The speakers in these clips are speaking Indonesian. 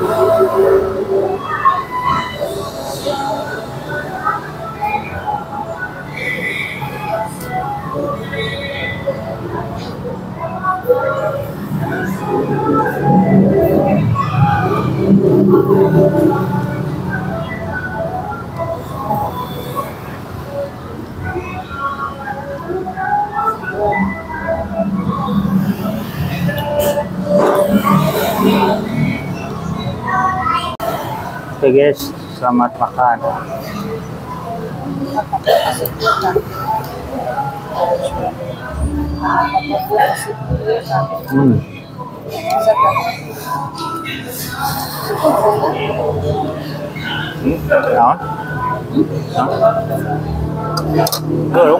Thank Oke guys, selamat makan. Hmm. Hmm, naon? Naon? Go,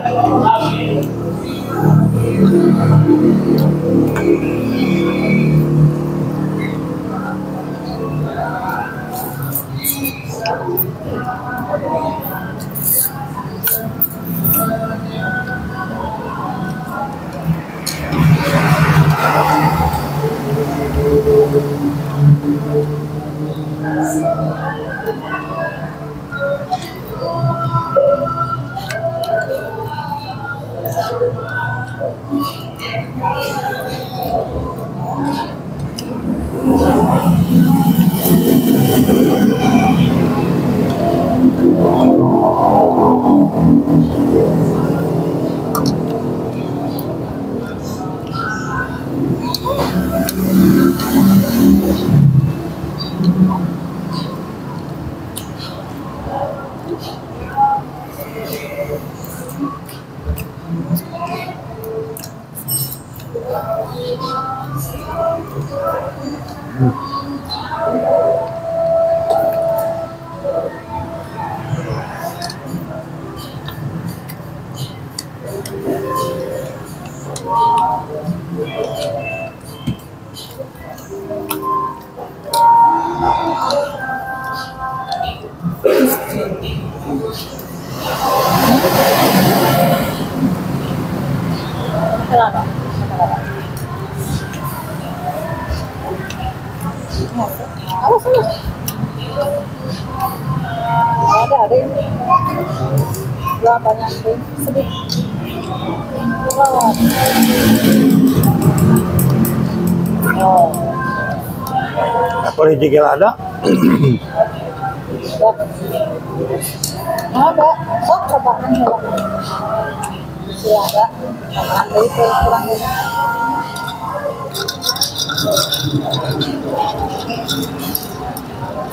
Mm-hmm. Ada, ada ini. Nanti? Sedikit. Oh. Oh. Ako rin jigil ada. Ya. Ada. Kan ada.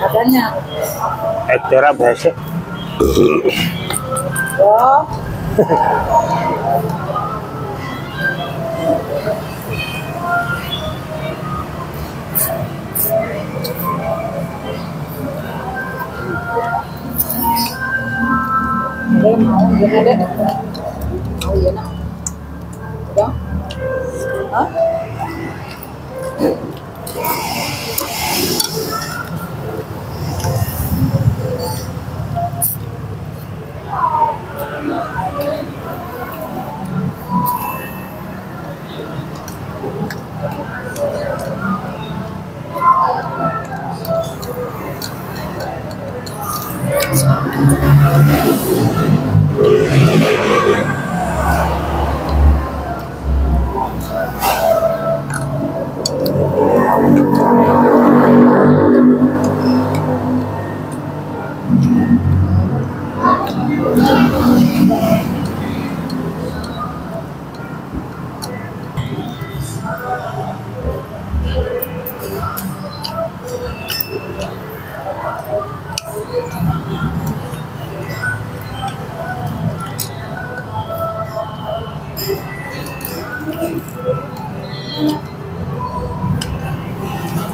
Adanya. Ekstera berhasil. Oh. Ada yang mau, gini ada. Oh iya nak. Udah? Hah? Thank you.